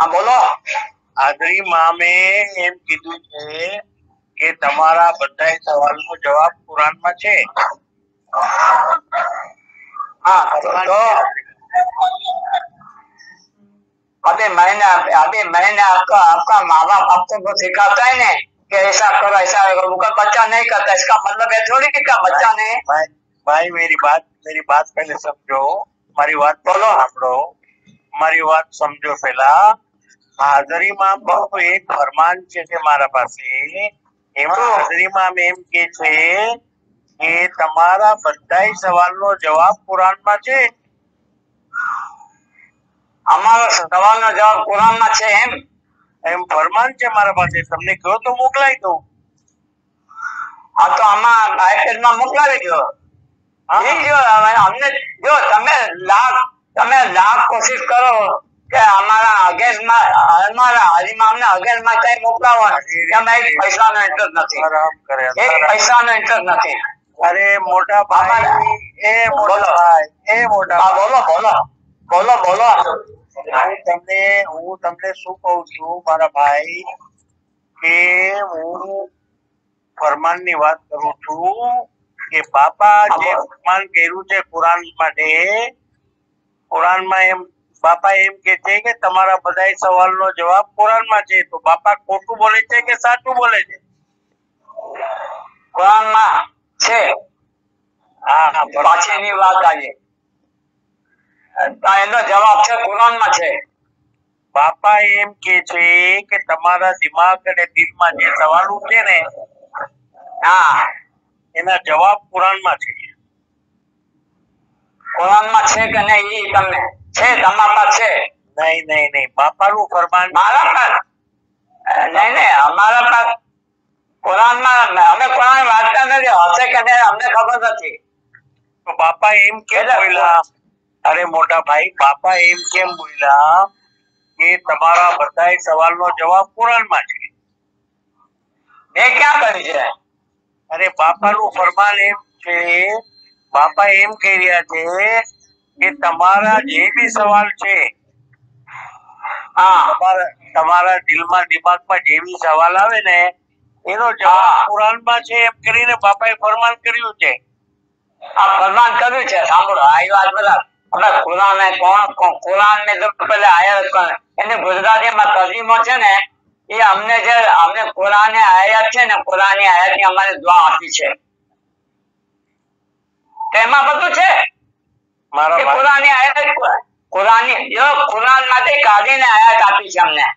હા બોલો આદરી મામે એમ કીધું છે કે તમારા બધા સવાલનો જવાબ કુરાનમાં છે हाँ तो अभी मैंने अभी मैंने आपका आपका माँ बाप आपको वो सिखाता है ना कि ऐसा करो ऐसा करो उनका बच्चा नहीं करता इसका मतलब है थोड़ी कि का बच्चा नहीं ભાઈ ભાઈ मेरी बात मेरी बात पहले समझो મારી વાત બોલો સાંભળો મારી વાત સમજો પહેલા હાજરીમાં બહુ એક ફરમાન છે તે મારા પાસે. એમાં હાજરીમાં એમ કે છે કે તમારા બધા સવાલનો જવાબ કુરાનમાં છે. અમારો સવાલનો જવાબ કુરાનમાં છે એમ? એમ ફરમાન છે મારા પાસે. તમને કહો તો મોકલાઈ દઉં. આ તો આમાં આઈપેડમાં મોકલાવી દો. અમને જો તમે લાખ તમે લાખ કોશિશ કરો. કે અમારા અગેન્સ્ટમાં અમારા હારીમાં અગેન્સ્ટમાં કઈ મોકલાવો એમાં એક પૈસાનો ઇન્ટરેસ્ટ નથી. એક પૈસાનો ઇન્ટરેસ્ટ નથી. અરે મોટા ભાઈ એ મોટા ભાઈ એ મોટા બોલો બોલો. બોલો બોલો. હું તમને હું તમને શું કહું છું મારા ભાઈ કે હું ફરમાનની વાત કરું છું કે બાપા જે ફરમાન કર્યું છે કુરાન માટે કુરાનમાં એમ બાપા એમ કે છે કે તમારા બધાય સવાલનો જવાબ કુરાનમાં છે. તો બાપા ખોટું બોલે છે કે સાચું બોલે છે? કુરાનમાં છે. હા પાછળની વાત આવી. એનો જવાબ છે કુરાનમાં છે. બાપા એમ કે છે કે તમારા દિમાગ અને દિલમાં જે સવાલ છે ને હા. એના જવાબ કુરાનમાં છે. કુરાનમાં છે કે નહીં તમને છે તમારા છે. નહીં નહીં નહીં. બાપાનું ફરમાન મારા પાસે નહીં નહીં. અમારા પાસે કુરાનમાં અમે કુરાન વાંચતા નથી. હશે કે નહીં અમને ખબર નથી. તો બાપા એમ કેમ બોલ્યા? અરે મોટા ભાઈ બાપા એમ કેમ બોલ્યા કે તમારા બધા સવાલનો જવાબ કુરાનમાં છે? મેં ક્યાં કરી છે? અરે બાપાનું ફરમાન એમ છે બાપા એમ કહી રહ્યા છે કે તમારા જે બી સવાલ છે હા. તમારા દિલમાં દિમાગમાં જે બી સવાલ આવે ને એનો જવાબ. કુરાનમાં છે એમ કરીને બાપાએ ફરમાન કર્યું છે. આ ફરમાન કર્યું છે સાંભળો આ વાત બધા અમે કુરાન ને કુરાન ને તો પેલા આયત એને ગુજરાતીમાં તર્જમો છે ને એ અમને જે અમને કુરાન આયાત છે ને કુરાન આયાતની અમારે દુઆ આપી છે. તેમાં બધું છે? મારા કે ભાઈ આયાત કુરાન જો કુરાનમાંથી કાઢીને આયાત આપી છે અમને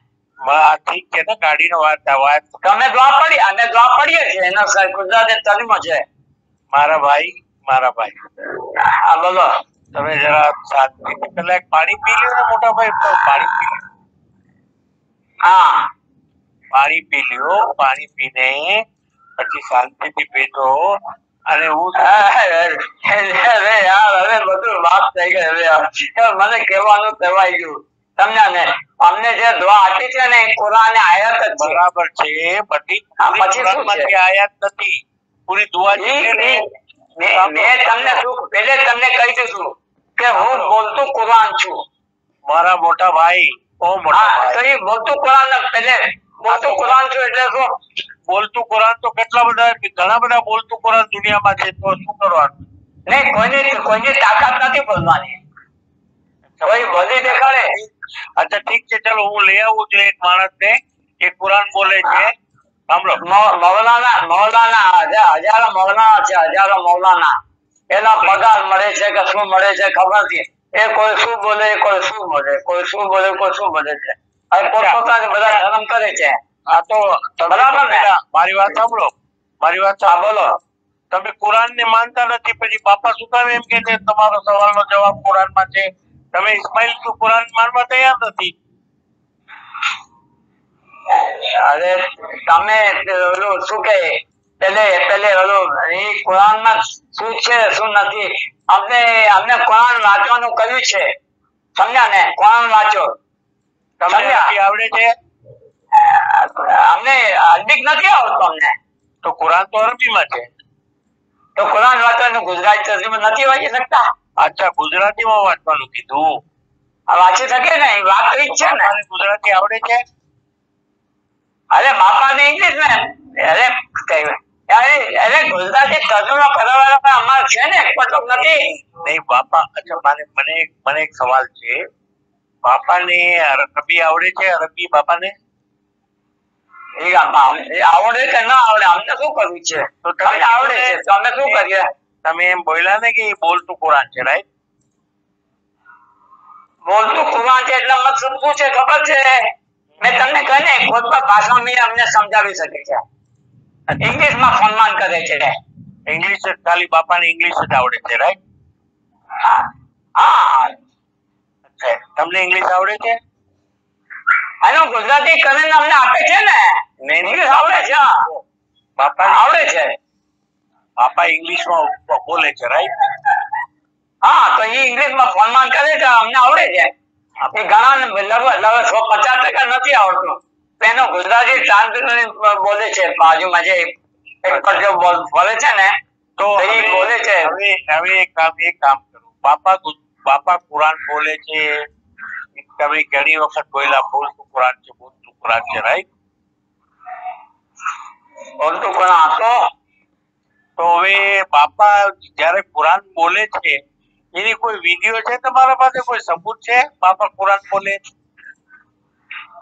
ઠીક છે ને ગાડીનો વાત વાત તમે દુઆ પડી અમે દુઆ પડીએ છીએ એનો સર ગુજરાતી તર્જમો છે. મારા ભાઈ મારા ભાઈ. આ બોલો. તમે જરા શાંતિથી પેલા પાણી પી લ્યો ને મોટા ભાઈ પાણી પી લ્યો. હા. પાણી પી લ્યો પાણી પીને પછી શાંતિથી બેઠો અને હું અરે યાર હવે બધું વાત થઈ ગઈ હવે યાર. મને કહેવાનું કહેવાય ગયું. તમને અમને જે દુઆ આપી છે ને કુરાન આયત જ બરાબર છે બધી પછી કુરાનમાંથી આયાત નથી. પૂરી દુઆ છે ને મેં તમને શું પહેલે તમને કહી દીધું કે હું બોલતું કુરાન છું. મારા મોટા ભાઈ ઓ મોટા તો એ બોલતું કુરાન પેલે પહેલે બોલતું કુરાન છું એટલે શું? બોલતું કુરાન તો કેટલા બધા ઘણા બધા બોલતું કુરાન દુનિયામાં છે તો શું કરવાનું? નહીં કોઈને કોઈને તાકાત નથી બોલવાની. કોઈ બોલી દેખાડે. અચ્છા ઠીક છે ચલો હું લઈ આવું છું એક માણસને. એ કુરાન બોલે છે. સાંભળો. મૌલાના મૌલાના હજા- હજારો મૌલાના છે હજારો મૌલાના. એના પગાર મળે છે કે શું મળે છે ખબર નથી. એ કોઈ શું બોલે કોઈ શું બોલે કોઈ શું બોલે કોઈ શું બોલે છે. પોતપોતાની બધા ધર્મ કરે છે. આ તો તમે બરાબર ને? મારી વાત સાંભળો. મારી વાત સાંભળો. તમે કુરાન ને માનતા નથી પછી બાપા શું કામ એમ કે છે તમારો સવાલનો જવાબ કુરાનમાં છે. તમે ઇસ્માઇલ શું કુરાન માનવા તૈયાર નથી? અરે તમે ઓલું શું કે પેલે પેલે ઓલું એ કુરાનમાં શું છે શું નથી? અમને અમને કુરાન વાંચવાનું કહ્યું છે. સમજ્યા ને? કુરાન વાંચો. તમને અરબી આવડે છે? અમને અરબીક નથી આવડતું અમને. તો કુરાન તો અરબીમાં છે. તો કુરાન વાંચવાનું ગુજરાતી તર્જમો નથી વાંચી શકતા? અચ્છા ગુજરાતીમાં વાંચવાનું કીધું. આ વાંચી શકે ને વાત કરી છે ને. ગુજરાતી આવડે છે? અરે બાપાને ઇંગ્લિશ ને. અરે અરે ગુજરાતી તર્જમા કરવાવાળા અમારે છે ને? નથી. નહીં બાપા અચ્છા મને મને એક મને એક સવાલ છે. બાપાને અરબી આવડે છે અરબી બાપાને? એ આવડે કે ના આવડે? અમને શું કરવું છે? તો તમે આવડે છે. તો અમે શું કરીએ? તમે એમ બોલ્યા ને કે બોલતું કુરાન છે રાઈટ બોલતું કુરાન છે એટલે મતલબ શું છે ખબર છે? મેં તમને કહે ને પણ ભાષા મેં અમને સમજાવી શકે છે. ઇંગ્લિશમાં સન્માન કરે છે. ઇંગ્લિશ ખાલી બાપાને ઇંગ્લિશ જ આવડે છે રાઈટ હા. હા. અચ્છા તમને ઇંગ્લિશ આવડે છે? આનો ગુજરાતી કરીને અમને આપે છે ને. ઇંગ્લિશ આવડે છે. બાપા આવડે છે. બાપા ઇંગ્લિશમાં બોલે છે રાઈટ હા તો એ ઇંગ્લિશમાં સન્માન કરે તો અમને આવડે છે. આપણે ઘણા લગભગ સો પચાસ ટકા નથી આવડતું. તો એનો ગુજરાતી ટ્રાન્સલેશન બોલે છે બાજુમાં જે એક પર જો બોલે છે ને તો એ બોલે છે. હવે હવે એક કામ એક કામ કરો. બાપા બાપા કુરાન બોલે છે. તમે ઘણી વખત બોલ્યા બોલતું કુરાન છે બોલતું કુરાન છે રાઈટ બોલતું કોણ હતો તો. હવે બાપા જયારે કુરાન બોલે છે એની કોઈ વીડિયો છે તમારા પાસે? કોઈ સબૂત છે? બાપા કુરાન બોલે?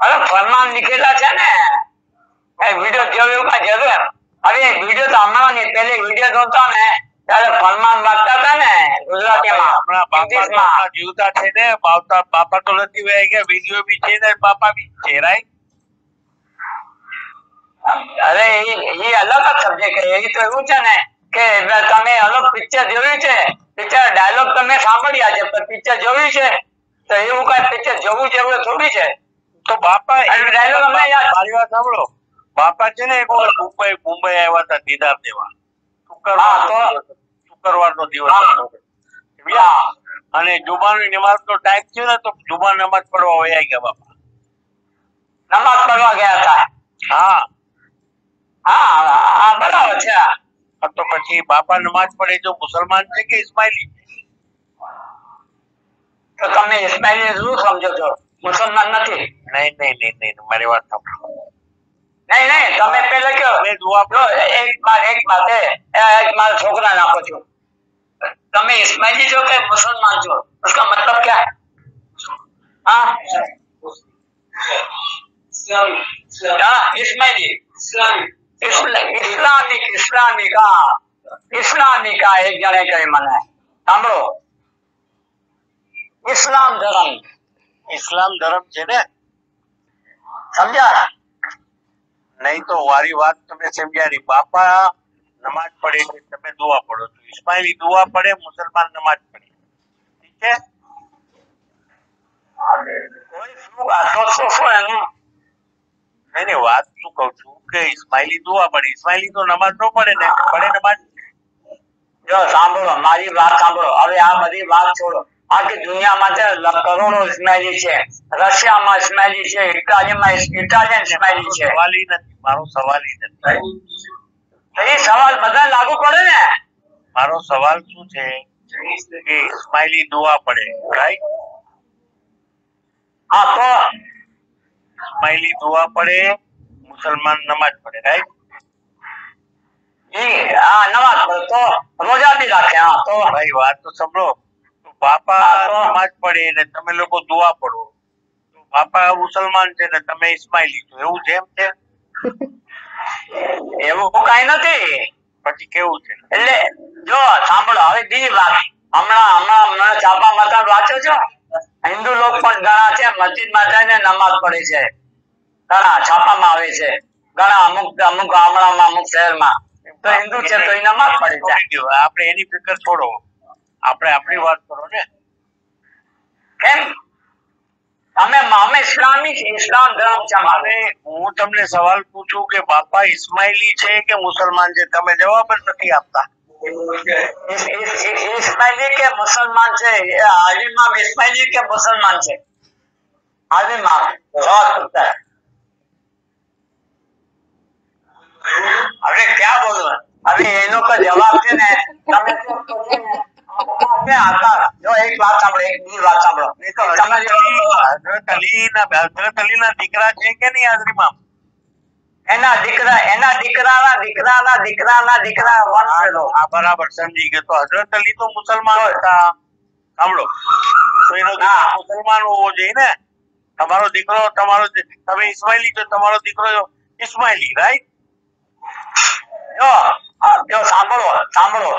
અરે ફરમાન નીકળેલા છે ને. એ વીડિયો જોયો કા જરૂર? અરે વીડિયો તો હમણાં નહીં પેલે વીડિયો જોતા ને ત્યારે ફરમાન ને ગુજરાતીમાં હમણાં બાપા તો ઇંગ્લિશમાં હમણાં જીવતા છે ને બાપા બાપા તો નથી વહી ગયા વીડિયો બી છે ને બાપા બી છે રાઈટ અરે એ એ અલગ જ સબ્જેક્ટ એ તો એવું છે ને કે તમે અલગ પિક્ચર જોયું છે. પિક્ચર ડાયલોગ તમે સાંભળ્યા છે પણ પિક્ચર જોયું છે તો એવું કઈ પિક્ચર જોવું જેવું થોડી છે? તો બાપા ડાયલોગ અમને યાદ- મારી વાત સાંભળો. બાપા છે ને એક વખત મુંબઈ મુંબઈ આવ્યા હતા દીદાર દેવા તો- શુક્રવાર નો દિવસ હતો. સમજ્યા? અને જુમાની નમાઝ નો ટાઈમ થયો ને તો જુબાન નમાઝ પડવા વયા ગયા બાપા. નમાઝ પડવા ગયા હતા? હા. હા હા બરાબર છે. તો પછી બાપા નમાઝ પડે જો મુસલમાન છે કે ઇસ્માઇલી? તો તમે ઇસ્માઇલી શું સમજો છો? મુસલમાન નથી. નહીં નહીં નહીં નહીં મારી વાત સાંભળો. નહીં નહીં તમે પેલા કયો એક બાર એક બાત એક મારા છોકરા નાખો છો. कमी इस्माइली जो है मुसलमान जो, उसका मतलब क्या है? हाँ? जी इस्लामिक इस्लामिक हाँ। इस्लामिक एक जने कई मन है। સાંભળો इस्लाम धर्म। इस्लाम धर्म છે ને સમજ્યા નહીં તો વારી વાત તમે સમજ્યા નહીં નમાજ પડે છે તમે દુઆ પડો છો. ઇસ્માઇલી દુઆ પડે મુસલમાન નમાજ પડે. ઠીક છે? નહીં નહીં વાત શું કઉ છું કે ઇસ્માઇલી દુઆ પડે. ઇસ્માઇલી તો નમાજ નો પડે ને પડે નમાજ જો સાંભળો મારી વાત સાંભળો. હવે આ બધી વાત છોડો. આખી દુનિયામાં છે કરોડો ઇસ્માઇલી છે રશિયામાં ઇસ્માઇલી છે ઇટાલીમાં ઇટાલિયન ઇસ્માઇલી છે. સવાલ નથી મારો સવાલ નથી. સવાલ બધા લાગુ પડે ને? મારો સવાલ શું છે? કે ઇસ્માઇલી દુઆ પડે રાઈટ હા તો? ઇસ્માઇલી દુઆ પડે મુસલમાન નમાજ પડે રાઈટ ઈ હા નમાજ પડે તો? રોજા બી રાખે હા તો? ભાઈ વાત તો સાંભળો. બાપા નમાજ પડે ને તમે લોકો દુઆ પડો. બાપા મુસલમાન છે ને તમે ઇસ્માઇલી છો એવું એમ છે? એવું કઈ નથી. પછી કેવું છે? એટલે જો સાંભળો હવે બીજી વાત. હમણાં હમણાં હમણાં છાપા તમે વાંચો છો? હિન્દુ લોક પણ ઘણા છે મસ્જિદમાં જઈને નમાઝ પડે છે. ઘણા છાપામાં આવે છે. ઘણા અમુક અમુક ગામડામાં અમુક શહેરમાં. તો હિન્દુ છે તો એ નમાઝ પડે છે. આપણે એની ફિકર છોડો આપણે આપણી વાત કરો ને. કેમ? અમે અમે ઇસ્લામિક ઇસ્લામ ધર્મ છે અમારે. હવે હું તમને સવાલ પૂછું કે બાપા ઇસ્માઇલી છે કે મુસલમાન છે? તમે જવાબ જ નથી આપતા. ઇસ- ઇસ- ઇસ- ઇસ્માઇલી કે મુસલમાન છે? એ હાજીમાં ઇસ્માઇલી કે મુસલમાન છે? હાજીમાં જવાબ પૂછતા. है। હવે ક્યાં બોલવું હવે એનો કોઈ જવાબ છે ને? તમે તો કહો છો ને, આપણે આતા જો એક વાત સાંભળો એક બીજી વાત સાંભળો. એ તો તમે હજરત અલી હજરત અલીના હજરત અલીના દીકરા છે કે નહીં હાજરીમાં? એના દીકરા એના દીકરાના દીકરાના દીકરાના દીકરા વંશવેલો આ બરાબર સમજી ગયો. તો હજરત અલી તો મુસલમાન હતા સાંભળો. તો એનો. મુસલમાન હોવો જોઈએ ને? તમારો દીકરો તમારો તમે ઇસ્માઇલી છો તમારો દીકરો ઇસ્માઇલી રાઈટ જો જો સાંભળો સાંભળો.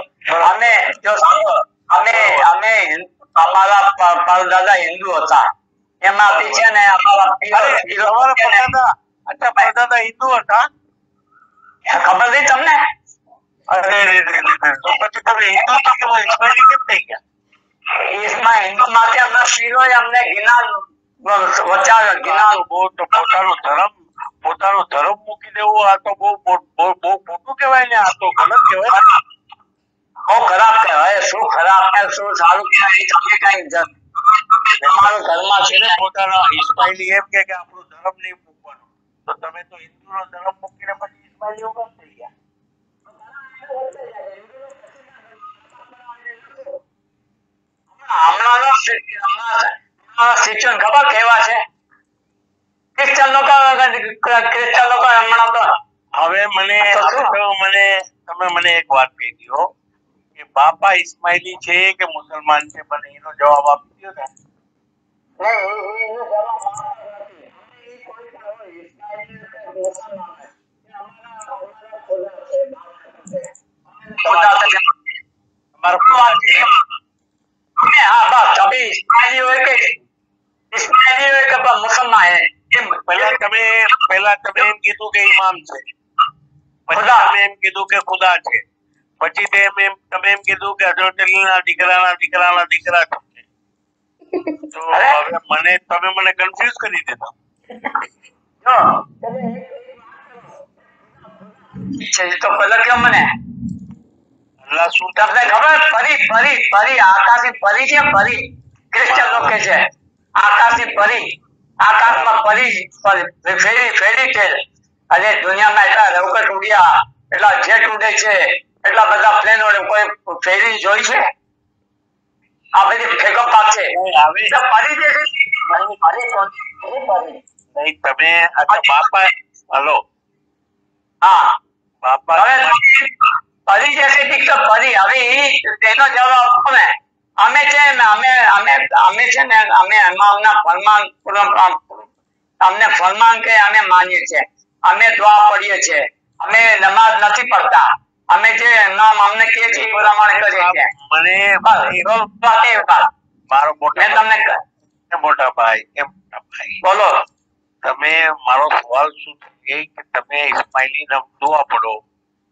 અમે જો સાંભળો. અમે અમે અમારા પરદાદા હિન્દુ હતા. એમાંથી છે ને અમારા પરદાદા હિન્દુ હતા? ખબર નહીં તમને? હિન્દુ માંથી અમને પીરોએ અમને જ્ઞાન વચાવ્યો જ્ઞાન. પોતાનો ધર્મ પોતાનો ધર્મ મૂકી દેવો, આ તો બહુ બહુ- બહુ કહેવાય ને, આ તો ગલત કહેવાય બહુ ખરાબ કહેવાય, શું ખરાબ કે શું સારું એ તમને કઈ તમારો ધર્મ છે ને પોતાના ઇસ્માઇલી એમ કે કે આપણું ધર્મ નહીં મૂકવાનું. તો તમે તો હિન્દુનો ધર્મ મૂકીને પછી ઇસ્માઇલીઓ કેમ થઈ ગયા? હમણાં- શિક્ષણ ખબર કેવા છે? ક્રિશ્ચન નો ક્રિસ્ટલ નો હમણાં તો હવે મને મને તમે મને એક વાત કહી દો. કે બાપા ઇસ્માઇલી છે કે મુસલમાન છે? પણ એનો જવાબ આપી દો ને. તમારો ખુદા છે? અમે હા બસ. અભી ઇસ્માઇલી હોય કે ઇસ્માઇલી હોય કે મુસલમાન હે એમ પહેલા તમે પહેલા તમે એમ કીધું કે ઇમામ છે. પછી. તમે એમ કીધું કે ખુદા છે. પછી તે એમ તમે એમ કીધું કે હજરત અલીના દીકરાના દીકરાના દીકરા છે. તો હવે મને તમે મને કન્ફ્યુઝ કરી દીધા તો પહેલા કેમ મને? અલ્લાહ શું તમને ખબર? ફરી ફરી ફરી આકાશી ફરી છે ફરી. ક્રિશ્ચન લોકો છે આકાશી પરી આકાશમાં પરી પરી- ફેરી ફેરી છે. અને દુનિયામાં એટલા રોકેટ ઉડ્યા એટલા જેટ ઉડે છે એટલા બધા પ્લેનો કોઈ ફેરી જોઈ છે? આ બધી ફેકમ પાક છે. ફરી એટલે પરી જે છે. પરી પરી કોણ? પરી પરી. નહીં તમે બાપા હલો. હા. બાપા હવે પરી જે તો ફરી. હવે તેનો જવાબ આપો ને. અમે છે ને અમે અમે અમે છે ને અમે એમાં ફરમાન અમને ફરમાન કે અમે માનીએ છીએ. અમે દુઆ પડીએ છીએ. અમે નમાજ નથી પડતા. અમે જે નામ અમને કે છે એ પ્રમાણે કરીએ છીએ. મને બસ એ વાત. મારો મોટા તમને મોટા ભાઈ એમ ભાઈ. બોલો. તમે મારો સવાલ શું છે? કે તમે ઇસ્માઇલી નમ દુઆ પડો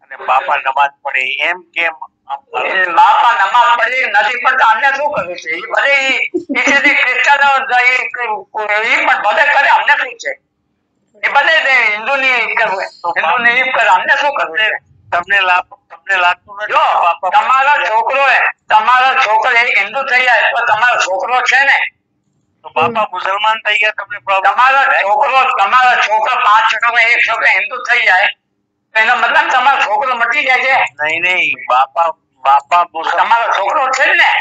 અને બાપા નમાજ પડે એમ કેમ બાપા નમાજ પડી નથી પડતા અમને શું કરવું છે? એ ભલે એ ક્રિશ્ચન ઈ પણ ભલે કરે અમને શું છે? એ ભલે હિન્દુ ની કરવું હિન્દુની એ કરે અમને શું કરવું છે? તમને લાભ તમને લાગતું નથી? જો તમારો છોકરો તમારો છોકરો હિન્દુ થઈ જાય તો તમારો છોકરો છે ને? તો બાપા મુસલમાન થઈ ગયા તમને તમારો છોકરો તમારો છોકરો પાંચ છોકરો એક છોકરો હિન્દુ થઈ જાય એનો મતલબ તમારો છોકરો મટી જાય છે? નહીં નહીં બાપા બાપા તમારો છોકરો છે ને?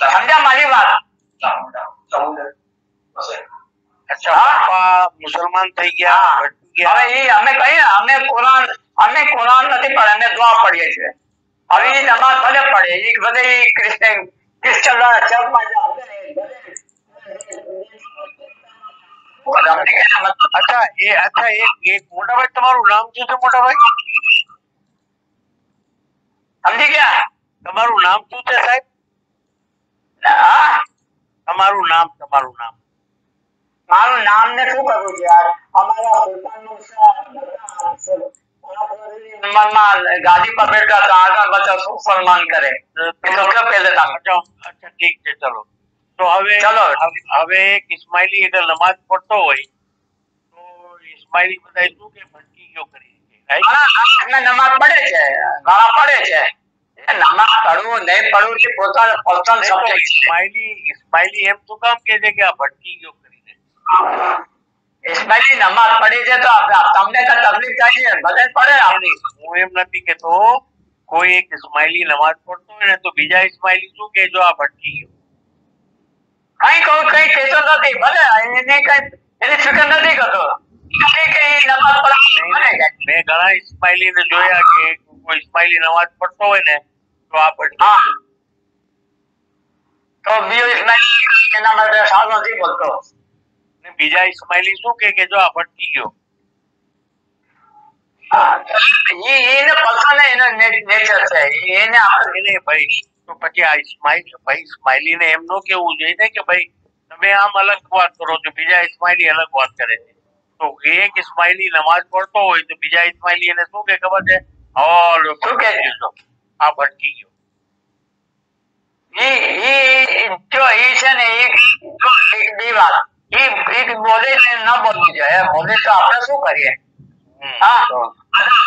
સમજા મારી વાત? મુસલમાન થઈ ગયા હવે એ અમે કહીએ અમે કુરાન અમે કુરાન નથી પડે અમે દુઆ પડીએ છીએ. હવે એ નમાઝ ભલે પડે ઈ ભલે ક્રિશ્ચન ક્રિશ્ચન ચર્ચમાં અચ્છા એ અચ્છા એક એક મોટા ભાઈ તમારું નામ શું છે મોટા ભાઈ? સમજી ગયા? તમારું નામ શું છે સાહેબ? તમારું નામ તમારું નામ. મારું નામ ને શું કરવું છે યાર? અમારા પોતાનું ગાદી પર બેઠા તો આગળ બધા શું સન્માન કરે? એ તો કયો પહેલે તમે અચ્છા અચ્છા ઠીક છે ચલો. તો હવે ચલો. હવે- હવે ઇસ્માઇલી એટલે નમાજ પડતો હોય તો ઇસ્માઇલી બધા શું કે? ભટકી ગયો કરી. નમાઝ પડે છે. ગાળા પડે છે. એ નમાઝ પડવું નહીં પડવું એ પોતાનો પર્સનલ સબ્જેક્ટ ઇસ્માઇલી ઇસ્માઇલી એમ શું કામ કે છે કે આ ભટકી ગયો કરી ઇસ્માઇલી નમાઝ પડી છે તો તમને તો તકલીફ થાય છે. બધે પડે આપણે. હું એમ નથી કેતો કોઈ એક ઇસ્માઇલી નમાજ પડતો હોય ને તો બીજા ઇસ્માઇલી શું કે જો આ ભટકી ગયો? કઈ કહું કઈ કહેતો નથી. ભલે એને કઈ એની ફિકર નથી કરતો. મેં ઘણા ઇસ્માઇલી ને જોયા કે કોઈ ઇસ્માઇલી નમાજ પડતો હોય ને તો આ ભટકી તો બીજો ઇસ્માઇલ એના માટે સારું નથી બોલતો. ને બીજા ઇસ્માઇલી શું કે કે જો આ ભટકી ગયો? એને પસંદ એનો નેચર છે. એને એને ભાઈ તો પછી આ ઇસ્માઇલ ભાઈ ઇસ્માઇલી ને એમ નો કેવું જોઈએ ને કે ભાઈ તમે આમ અલગ વાત કરો છો બીજા ઇસ્માઇલી અલગ વાત કરે છે. તો એક ઇસ્માઇલી નમાજ પડતો હોય તો બીજા ઇસ્માઇલી એને શું કે ખબર છે? ઓલ શું કે આ ભટકી ગયો. ઈ જો ઈ છે ને ઈ જો એક બી વાત. ઈ ઈ બોલે ને ન બોલવું જોઈએ. બોલે તો આપણે શું કરીએ? હા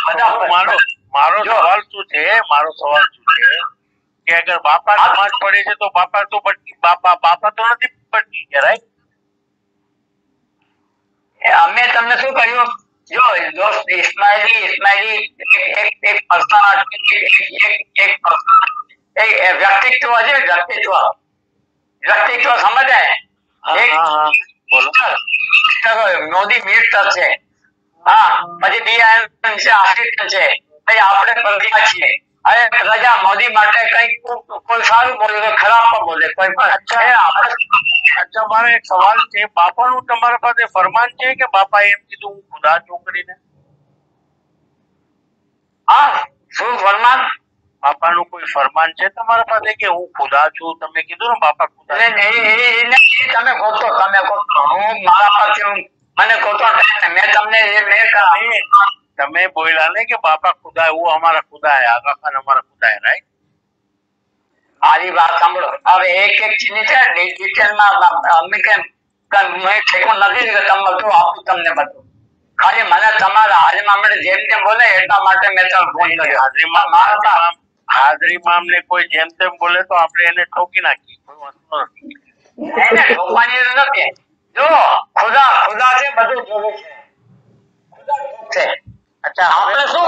બધા મારો મારો સવાલ શું છે? મારો સવાલ શું છે? કે અગર બાપા નમાજ પડે છે તો બાપા તો ભટકી બાપા બાપા તો નથી ભટકી ગયા રાઈટ અમે તમને શું કહ્યું જો દોસ્ત ઇસ્માઇલી ઇસ્માઇલી એક એક પર્સનાલિટી એક એક પર્સન એક વ્યક્તિત્વ છે વ્યક્તિત્વ. વ્યક્તિત્વ સમજાય? મોદી મિનિસ્ટર છે. હા પછી બીઆઈએમ છે આસિસ્ટન્ટ છે. પછી આપણે પ્રજા છીએ. અરે પ્રજા મોદી માટે કઈ કોઈ સારું બોલે ખરાબ પણ બોલે કોઈ પણ અચ્છા. આપણે અચ્છા મારે એક સવાલ છે બાપાનું તમારા પાસે ફરમાન છે કે બાપા એમ કીધું હું ખુદા છું હા શું ફરમાન? બાપાનું કોઈ ફરમાન છે તમારા પાસે કે હું ખુદા છું? તમે કીધું ને બાપા ખુદા તમે ખોતો તમે ખોતો હું મારા પાસે મને ખોતો મેં તમને એ મેં તમે બોલ્યા ને કે બાપા ખુદા હું અમારા ખુદા હે આગા ખાન અમારા ખુદા હે રાઈટ મારી વાત સાંભળો. હવે એક એક ચીની છે ડિટેલમાં અમે કેમ મેં ઠેકું નથી કે તમે બધું આપું તમને બધું. ખાલી મને તમારા હાજરીમાં હમણાં જેમ તેમ બોલે એટલા માટે મેં તમને ફોન કર્યો. હાજરીમાં મારા હાજરીમાં અમને કોઈ જેમ તેમ બોલે તો આપણે એને ઠોકી નાખીએ. કોઈ વાંધો નથી. ઠોકવાની નથી. જો ખુદા ખુદા છે બધું જોવે છે. ખુદા છે. અચ્છા આપણે શું?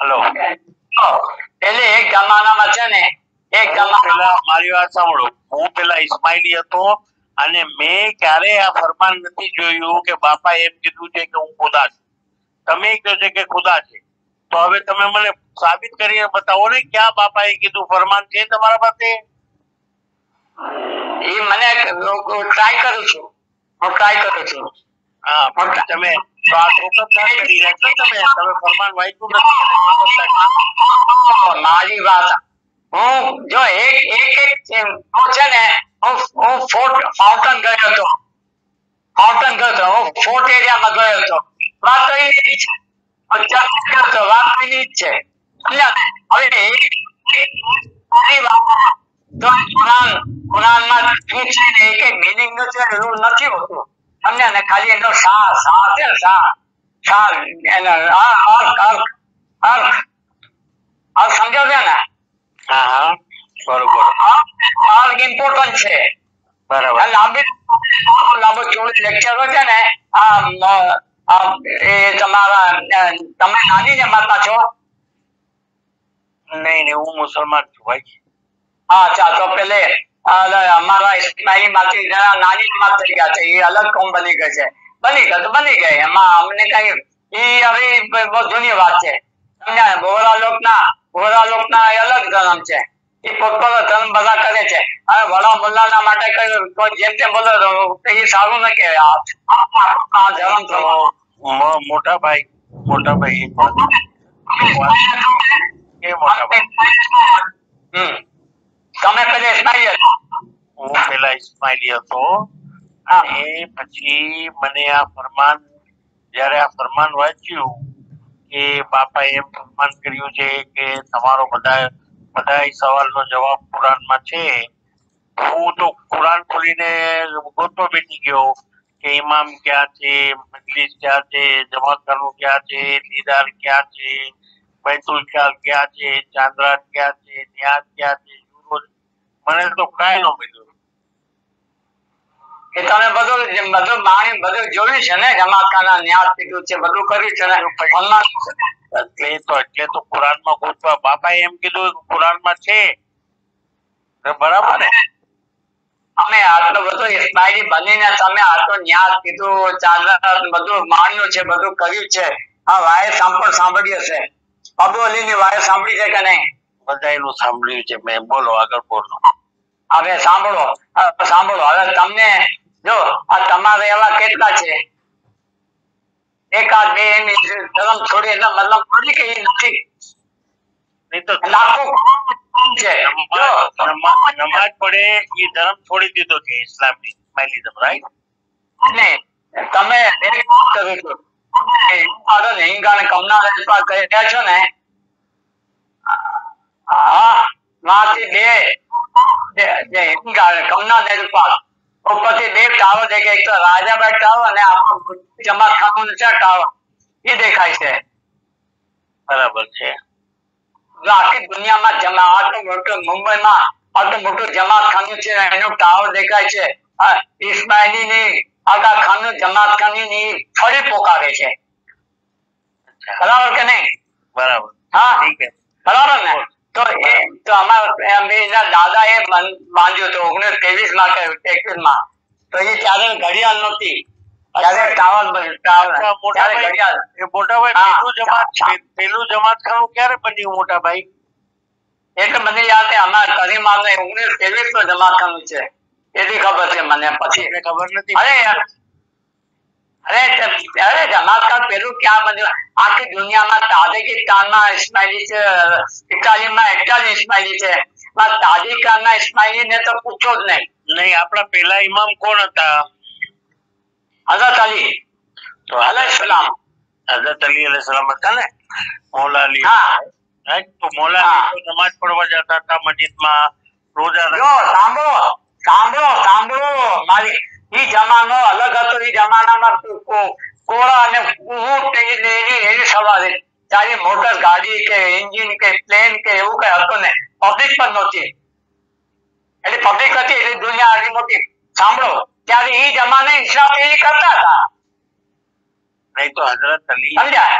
હેલો. એટલે એક જમાનામાં છે ને એક જમાના મારી વાત સાંભળો. હું પેલા ઇસ્માઇલી હતો અને મેં ક્યારે આ ફરમાન નથી જોયું કે બાપા એમ કીધું છે કે હું ખુદા છું. તમે કહો છે કે ખુદા છે. તો હવે તમે મને સાબિત કરીને બતાવો ને ક્યાં બાપા એ કીધું ફરમાન છે તમારા પાસે? એ મને ટ્રાય કરું છું. હું ટ્રાય કરું છું. પણ તમે વાત. હું એક એક છે વાત તો જ છે. વાત મારી વાત તો કુરાન, કુરાનમાં એક એક મિનિંગ છે એવું નથી હોતું. સમજ્યા ખાલી એનો સા સા છે સા સા એનો અર્થ અર્થ અર્થ અર્થ અર્થ સમજો છો ને? હા હા. બરોબર. અર્થ ઇમ્પોર્ટન્ટ છે. બરાબર. આ લાંબી લાંબો ચોવીસ લેક્ચરો છે ને આ એ તમારા તમે નાની જમાતમાં છો નહીં નહીં હું મુસલમાન છું ભાઈ. હા ચાલો તો પેલે આ અમારા ઇસ્માઈલી માંથી જરા નાની જમાત થઈ ગયા છે એ અલગ કોમ બની ગઈ છે. બની ગઈ તો બની ગઈ એમાં અમને કઈ એ હવે બહુ જૂની વાત છે. સમજ્યા ને? બોહરા લોકના બોહરા લોકના એ અલગ ધર્મ છે. એ પોતપોતાનો ધર્મ બધા કરે છે. અને વડા મુલ્લાના માટે કઈ જેમ તેમ બોલો એ સારું ન કહેવાય. આ ધર્મ મોટા ભાઈ મોટા ભાઈ એ મોટા ભાઈ હમ. તમે પેલા ઇસ્માઇલી હતો હું પેલા ઇસ્માઇલી હતો. અને પછી મને આ ફરમાન જ્યારે આ ફરમાન વાંચ્યું કે બાપા એમ ફરમાન કર્યું છે કે તમારો બધા બધા સવાલનો જવાબ કુરાનમાં છે. હું તો કુરાન ખોલીને ગોતો બેઠી ગયો કે ઇમામ ક્યાં છે મજલિસ ક્યાં છે જમાતખાનું ક્યાં છે લીદાર ક્યાં છે બૈતુલ ખ્યાલ ક્યાં છે ચાંદ્રાત ક્યાં છે ન્યાસ ક્યાં છે મને તો કઈ ન મળ્યું. કે તમે બધું બધું માણી બધું જોયું છે ને જમાતખાના ન્યાસ કીધું છે બધું કર્યું છે ને? એટલે તો એટલે તો કુરાનમાં ગોતવા બાપા એમ કીધું કુરાનમાં છે. બરાબર ને? અમે આટલો બધો ઇસ્માઇલી બનીને તમે આટલો ન્યાસ કીધું ચાદર બધું માણ્યું છે બધું કર્યું છે. આ વાય સાંભળ સાંભળ્યું હશે. અબુ અલી ની વાય સાંભળી છે કે નહીં? બધાયનું સાંભળ્યું છે મેં. બોલો આગળ બોલો. હવે સાંભળો. સાંભળો. હવે તમને જો આ તમારે એવા કેટલા છે? એકાદ બે એની ધર્મ છોડી એટલે મતલબ થોડી કે નથી? લાખો છે? નમાજ પડે એ ધર્મ છોડી દીધો છે ઇસ્લામ રાઈટ ને તમે કરું છું પાડો ને હિંગાને કમના રેસપા કહ્યા છો ને હા માંથી બે. જે- જે હિંગાને કમના રેસપા ઉપરથી બે ટાવર દેખાય. એક તો રાજાબાઈ ટાવર અને આપણો જમાત છે ટાવર એ દેખાય છે. બરાબર છે. આખી દુનિયામાં જમા આટલું મોટું મુંબઈમાં આટલું મોટું જમાત છે એનું ટાવર દેખાય છે. ઇસ્માઇલી ની આગા ખાનું ની ફરી પોકારે છે. બરાબર કે નહીં? બરાબર. હા? બરાબર ને? તો એ તો અમારા એમ દાદા એ બાંધ્યું હતું ઓગણીસો ત્રેવીસમાં કહ્યું ત્રેવીસમાં તો એ ત્યારે ઘડિયાળ નહોતી. ત્યારે ટાવર ત્યારે ઘડિયાળ. એ. પેલું જમાત પેલું જમાત ક્યારે બન્યું મોટા ભાઈ? એટલે મને યાદ છે અમારા કરીમાન ને ઓગણીસ ત્રેવીસ નો જમાખાનું છે. એથી ખબર છે મને પછી. ખબર નથી. અરે અરે અરે જમાત પેલું ક્યાં બન્યું? આખી દુનિયામાં તાજિકિસ્તાનમાં ઇસ્માઇલી છે ઇટાલીમાં ઇટાલી ઇસ્માઇલી છે. તાજિકિસ્તાનના ઇસ્માઇલી ને તો પૂછો જ નહીં. નહીં આપણા પેલા ઇમામ કોણ હતા? હઝરત અલી. તો અલૈહિ સલામ. હઝરત અલી અલૈહિ સલામ હતા ને? મોલા અલી. હા? તો મોલા નમાજ પડવા જતા હતા મસ્જિદમાં રોજા સાંભળો સાંભળો સાંભળો. મારી ઈ જમાનો અલગ હતો. ઈ જમાનામાં કોળા અને ઊંટ એની એની સવારી. ત્યારે મોટર ગાડી કે એન્જિન કે પ્લેન કે એવું કઈ હતું ને પબ્લિક પણ નહોતી. એટલે પબ્લિક હતી એટલે દુનિયા આવી મોટી. સાંભળો ત્યારે એ જમાને હિસાબ એ કરતા હતા. નહીં તો હજરત અલી સમજ્યા?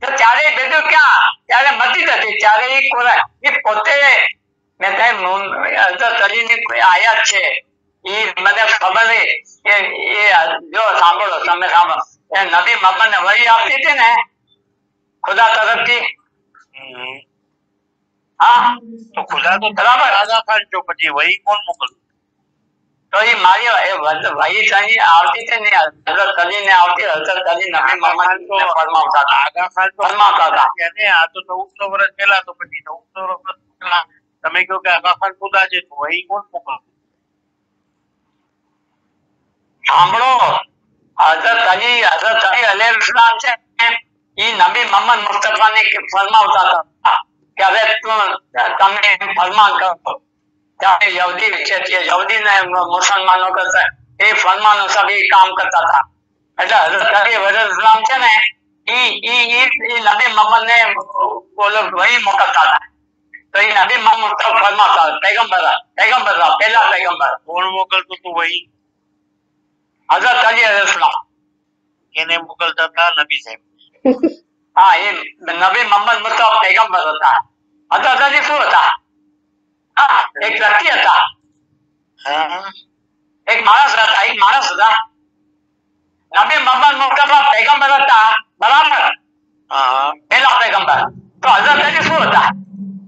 તો ત્યારે બધું ક્યાં? ત્યારે મસ્જિદ હતી. ત્યારે એ કોરા એ પોતે મેં કઈ હજરત અલીની કોઈ આયાત છે. એ મને ખબર નહીં એ એ જો સાંભળો તમે સાંભળો. એ નબી મોહમ્મદ ને વહી આપતી હતી ને ખુદા તરફથી. હા? તો ખુદા તો બરાબર. રાજા ખાન જો પછી વહી કોણ મોકલ? તો એ મારી એ વહી સાંજે આવતી હતી ને હજરત અલી ને આવતી હજરત અલી નબી મોહમ્મદ ને ફરમાવતા હતા. આગા ખાન તો ફરમાવતા હતા. આ તો ચૌદસો વર્ષ પહેલા તો પછી ચૌદસો વર્ષ પહેલા. તમે કહો કે આગા ખાન ખુદા છે તો વહી કોણ મોકલ સાંભળો હઝરત અલી હઝરત અલી ઇસ્લામ છે એ નબી મોહમ્મદ મુસ્તફા ને ફરમાવતા હતા કે હવે તમે ફરમાન કરો ત્યારે યહૂદી છે, તે યહૂદી ને મુસલમાનો કરતા, એ ફરમાન અનુસાર એ કામ કરતા હતા એટલે હઝરત અલી ઇસ્લામ છે ને, ઈ નબી મોહમ્મદ ને બોલો વહી મોકલતા હતા તો એ નબી મોહમ્મદ હતા. પૈગંબર. પૈગંબર હતા. પૈગંબર કોણ મોકલતું તું વહી હઝરત અલી અલૈહિ ઇસ્લામ કેને મોકલતા હતા નબી સાહેબ. હા એ નબી મોહમ્મદ મુસ્તફા પૈગંબર હતા. હઝરત અલી શું હતા? હા એક વ્યક્તિ હતા. હા. એક માણસ હતા એક માણસ હતા. નબી મોહમ્મદ મુસ્તફા પૈગંબર હતા બરાબર? હા. પહેલા પૈગંબર. તો હઝરત અલી શું હતા?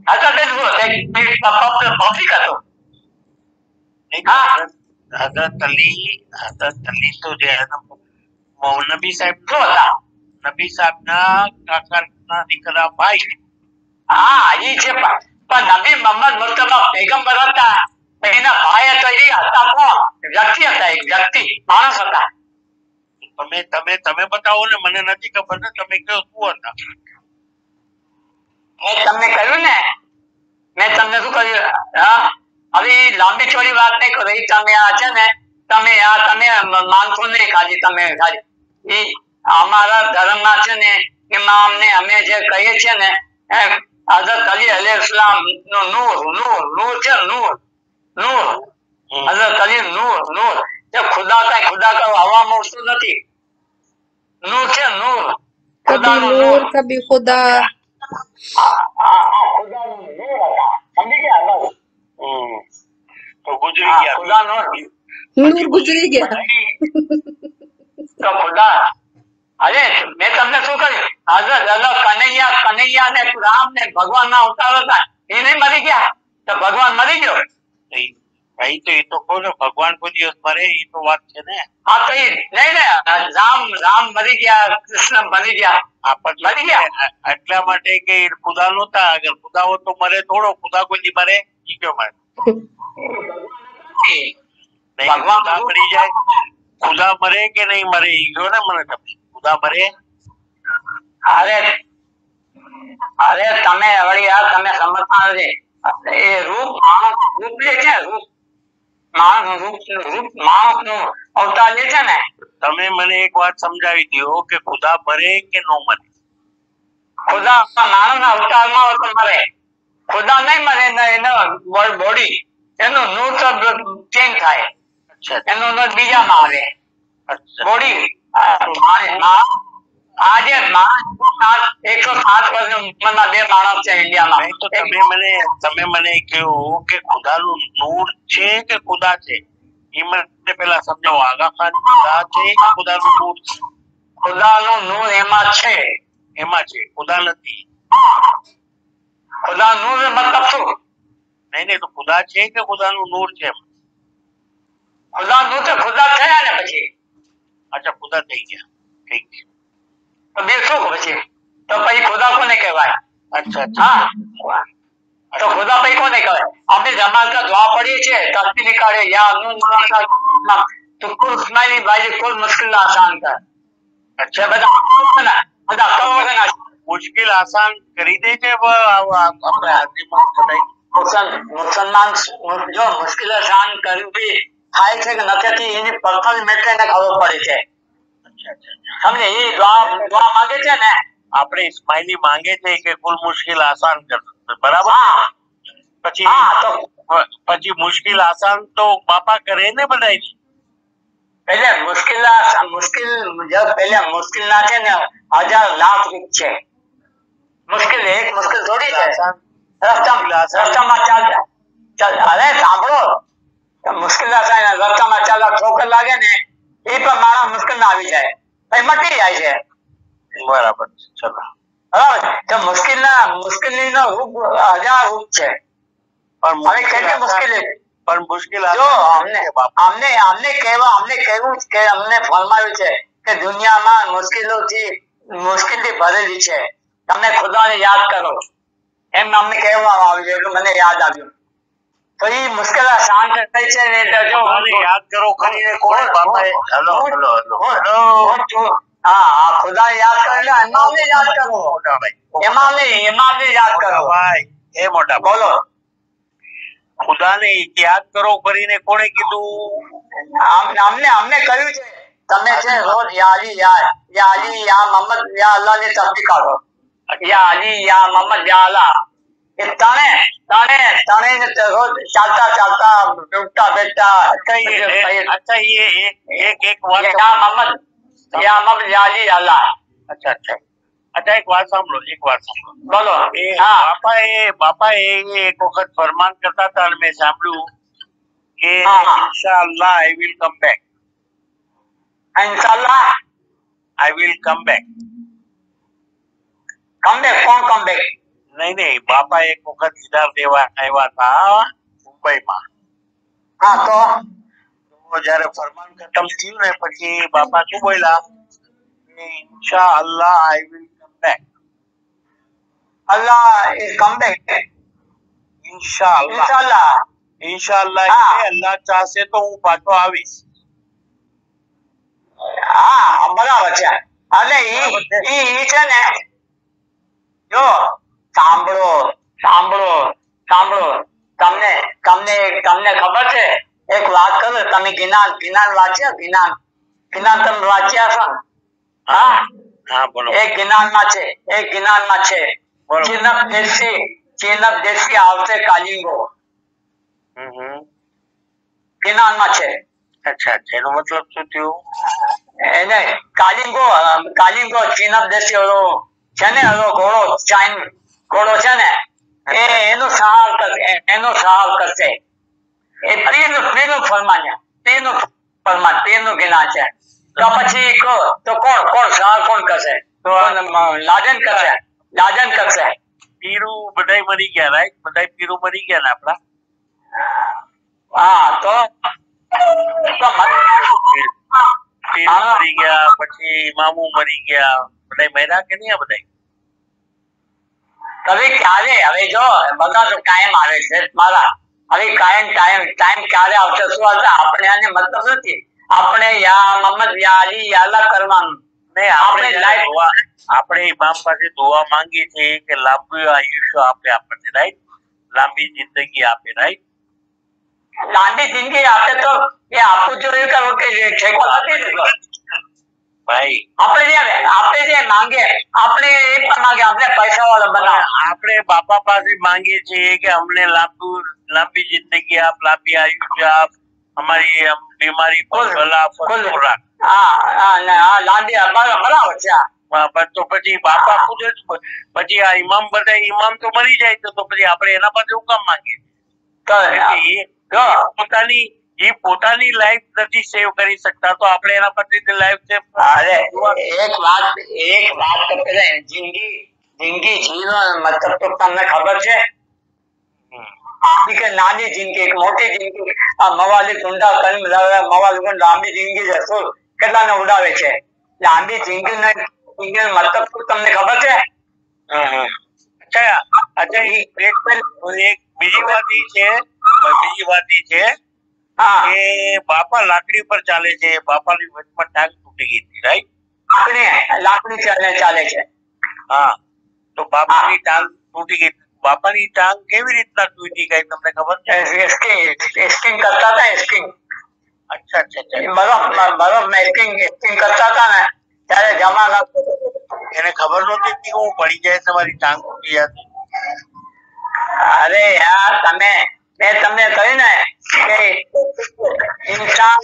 હઝરત અલી શું હતા? એક પબ્લિક હતો. નહીં તો હા. હઝરત- અલી હઝરત અલી તો જે નબી સાહેબ નો હતા નબી સાહેબ ના કાકા ના દીકરા ભાઈ હા એ છે પણ નબી મોહમ્મદ મુસ્તફા પૈગંબર હતા એના ભાઈ હતા એ હતા કોણ વ્યક્તિ હતા એક વ્યક્તિ માણસ હતા તમે તમે તમે બતાવો ને મને નથી ખબર ને તમે કયો શું હતા મેં તમને કહ્યું ને મેં તમને શું કહ્યું હા હવે લાંબી ચોરી વાત નહીં કરો. એ તમે આ છે ને તમે આ તમે માનશો નહીં ખાલી તમે ખાલી. એ અમારા ધર્મમાં છે ને એમાં અમને અમે જે કહીએ છીએ ને હઝરત અલી અલી ઇસ્લામનું નૂર નૂર નૂર છે નૂર નૂર. હઝરત અલી નૂર નૂર. તે ખુદા કઈ ખુદા કઈ હવામાં ઉઠતું નથી. નૂર છે નૂર. ખુદા નૂર. કભી ખુદા. ખુદા નૂર સમજી ગયા? હમ. ગુજરી ગયા. ખુદા નો નૂર ગુજરી ગયા. તો ખુદા. અરે મેં તમને શું કહ્યું? કનૈયા કનૈયા ને રામ ને ભગવાન ના અવતાર હતા. એ નહીં મરી ગયા. તો ભગવાન મરી ગયો. ભાઈ તો એ તો કહો ને ભગવાન કોઈ દિવસ મરે એ તો વાત છે ને. હા તો એ નહીં ને રામ રામ મરી ગયા કૃષ્ણ મરી ગયા. આપણને મરી ગયા. એટલા માટે કે ખુદા નહોતા. અગર ખુદા તો મરે થોડો ખુદા કોઈ મરે એ કયો મરે નહીં ખુદા મરી જાય. ખુદા મરે. કે નહીં મરે? એ કયો ને મને તમે ખુદા મરે? અરે અરે તમે વળી આ તમે સમજતા નથી. એ રૂપ માણસ રૂપ લે છે રૂપ માણસ રૂપ રૂપ માણસનું અવતાર જે છે ને? તમે મને એક વાત સમજાવી દો કે ખુદા મરે કે નો મરે? ખુદા માણસ ના અવતારમાં મરે. ખુદા નહીં મરે એનો બોડી એનું નૂર તો ચેન્જ થાય. એનું નૂર બીજામાં આવે. બોડી. આજે એકસો સાત વર્ષ બે માણસ છે ઇન્ડિયામાં. તમે મને તમે મને કહો કે ખુદાનું નૂર છે કે ખુદા છે? એ મને પેલા સમજાવો. આગા ખાન ખુદા છે કે ખુદાનું નૂર છે? ખુદાનું નૂર એમાં છે. એમાં છે. ખુદા નથી. ખુદા નૂર મતલબ શું? નહીં નહીં તો ખુદા છે કે ખુદાનું નૂર છે ખુદા નૂર તો ખુદા થયા ને પછી? અચ્છા ખુદા થઈ ગયા. ઠીક છે. તો બે શું પછી? તો પછી ખુદા કોને કહેવાય? અચ્છા હા તો ખુદા પછી કોને કહેવાય? આપણે જમાત કા દુઆ પડીએ છીએ તસ્તી નીકાળે યા મરાઠા તો કુલ સ્માઈલી બાજે કુલ મુશ્किल આસાન કર અચ્છા. બધા બધા મુશ્કેલ આસાન કરી દે છે આપણે હાથીમાં કદાચ મુસલમાન જો મુશ્કેલ આસાન કરવી થાય છે કે નથી થતી એની પર્સનલ મેટર ને ખબર પડે છે અચ્છા અચ્છા અચ્છા. સમજે એ દુઆ દુઆ માંગે છે ને આપણે ઇસ્માઇલી માંગે છે કે કુલ મુશ્કેલ આસાન કર બરાબર હા પછી હા તો પછી મુશ્કેલ આસાન તો બાપા કરે ને બધાય પહેલે મુશ્કેલ ના- મુશ્કેલ જો પહેલે મુશ્કેલ ના છે ને હજાર લાખ રૂપ છે મુશ્કેલ એક મુશ્કેલ થોડી છે રસ્તામાં રસ્તામાં ચાલ ચાલ સાંભળો. તો થાય રસ્તામાં ચાલવા ઠોકર લાગે ને એ પણ માણસ મુશ્કેલ ના આવી જાય. પછી મટી જાય છે. બરાબર ચલો. બરાબર તો મુશ્કેલ ના મુશ્કેલી નો રૂપ હજાર રૂપ છે. પણ હવે કેટલી મુશ્કેલી? પણ મુશ્કેલ જો અમને અમને અમને કહેવા અમને કહેવું કે અમને ફરમાવ્યું છે કે દુનિયામાં મુશ્કેલોથી મુશ્કેલી ભરેલી છે. તમે ખુદાને યાદ કરો. એમ અમને કહેવામાં આવ્યું એટલે મને યાદ આવ્યું. તો એ મુશ્કેલ શાંત થઈ છે ને જો યાદ કરો કરીને કોણ હેલો હેલો હેલો. હેલો. હા હા ખુદાને યાદ કરો એટલે એમાં અમને યાદ કરો. એમાં અમને એમાં અમને યાદ કરો. ભાઈ એ મોટા બોલો. ખુદાને યાદ કરો કરીને કોણે કીધું? આમ- અમને અમને કહ્યું છે. તમે છે રોજ યા અલી યા યા મોહમ્મદ યા અલ્લાહની તસ્બીહ કરો યા અલી યા મોહમ્મદ યા અલ્લાહ એ તણે તણે તણે ને તે રોજ ચાલતા ચાલતા ઉઠતા બેઠતા કઈ અચ્છા ये एक एक एक વાત યા મોહમ્મદ યા મોહમ્મદ યા અલી યા અલ્લાહ અચ્છા અચ્છા અચ્છા એક વાત સાંભળો એક વાત સાંભળો બોલો એ હા બાપા એ બાપા એ એક વખત ફરમાન કરતા હતા અને મેં સાંભળ્યું કે હા. ઇન્શાઅલ્લાહ આઈ will come back ઇન્શાલ્લાહ I will come back come back કોણ કમ બેક નહીં નહીં બાપા એક વખત દીદાર દેવા આવ્યા હતા મુંબઈમાં. હા તો? જયારે ફરમાન ખતમ થયું ને પછી બાપા શું બોલ્યા? ઇન્શા અલ્લાહ I will come back Allah is come back ઇન્શાઅલ્લાહ ઇન્શાલ્લાહ ઇન્શાઅલ્લાહ હા. એટલે અલ્લાહ ચાહશે તો હું પાછો આવીશ. હા બરાબર છે. ઈ ઈ ઈ છે ને જો સાંભળો સાંભળો સાંભળો. તમને તમને તમને ખબર છે? એક વાત કરું તમે જ્ઞાન જ્ઞાન વાંચ્યા? જ્ઞાન જ્ઞાન તમે વાંચ્યા છો? હા? હા બોલો. એ જ્ઞાનમાં છે એ જ્ઞાનમાં છે. ચિનપ દેશી ચિનપ દેશી આવશે કાલિંગો. જ્ઞાનમાં છે. અચ્છા અચ્છા એનો મતલબ શું થયું? એને કાલિંગો કાલિંગો ચિનપ દેશી ઓલો છે ને ઓલો ઘોડો ચાઇન ઘોડો છે ને એ એનો સહાર કરશે એનો સહાર કરશે. એ પીરનું પીરનું ફરમાન છે પીરનું ફરમાન પીરનું જ્ઞાન છે. તો પછી તો કોણ કોણ સહાર કોણ કરશે? તો લાજન કરશે લાજન કરશે. પીરું બધાય મરી ગયા રાઈટ? બધાય પીરું મરી ગયા ને આપડા હા તો મત- મરી ગયા પછી મામુ મરી ગયા. બધાય મર્યા કે નહીં આ બધાય? હવે ક્યારે? હવે જો બધા તો કાયમ આવે છે. મારા હવે કાયમ ટાઈમ ટાઈમ ક્યારે આવશે? શું આવશે? આપણે આને મતલબ નથી. આપણે યા મોહમ્મદ યા અલી યાલા કરવાનું. આપણે આપણે લાઈફ આપણે ઇમામ પાસે દુઆ માંગીએ છીએ કે લાંબુ આયુષ્ય આપે આપણને રાઈટ લાંબી જિંદગી આપે રાઈટ લાંબી જિંદગી આપે તો એ આપવું જોઈએ કે છે ઠેકો નથી. ભાઈ. આપણે જે આપણે જે માંગે આપણે એ પણ માંગે આપણે પૈસા વાળા બનાવો આપણે બાપા પાસે માંગીએ છીએ કે અમને લાંબુ લાંબી જિંદગી આપ લાંબી આયુષ્ય આપ અમારી બીમારી પર ભલા કુલ- હા હા લાંબી બરાબર બરાબર છે પણ તો પછી બાપા ખુદ જ પછી આ ઇમામ બધા ઇમામ તો મરી જાય તો તો પછી આપણે એના પાસે હું કામ માંગીએ? પોતાની એ પોતાની લાઈફ નથી સેવ કરી શકતા તો આપણે એના પરથી લાઈફ સેવ અરે એક વાત એક વાત તો પેલા જિંદગી જિંદગી જીવવાનો મતલબ તો તમને ખબર છે? કે નાની જિંદગી એક મોટી જિંદગી આ મવાલી ગુંડા કલમ મવાલી પણ લાંબી જિંદગી શું? કેટલાને ઉડાવે છે? લાંબી જિંદગી ને જિંદગી મતલબ તો તમને ખબર છે? અચ્છા અચ્છા એક બીજી વાત છે બીજી વાત છે કે બાપા લાકડી પર ચાલે છે બાપાની વચમાં ટાંગ તૂટી ગઈ હતી રાઈટ આપણે લાકડી ચાલે ચાલે છે. હા. તો બાપાની ટાંગ તૂટી ગઈ. બાપાની ટાંગ કેવી રીતના તૂટી ગઈ તમને ખબર છે? સ્કિંગ કરતા હતા સ્કિંગ અચ્છા અચ્છા બરફ બરફ મેં સ્કિંગ સ્કિંગ કરતા હતા ને ત્યારે જમા એને ખબર નહોતી કે હું પડી જાય તમારી ટાંગ તૂટી જતી અરે યાર તમે મેં તમને કહ્યું ને કે ઇન્સાન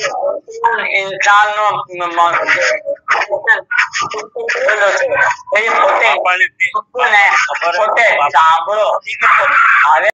ઇન્સાન નો પોતે પોતે સાંભળો. હવે